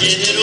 General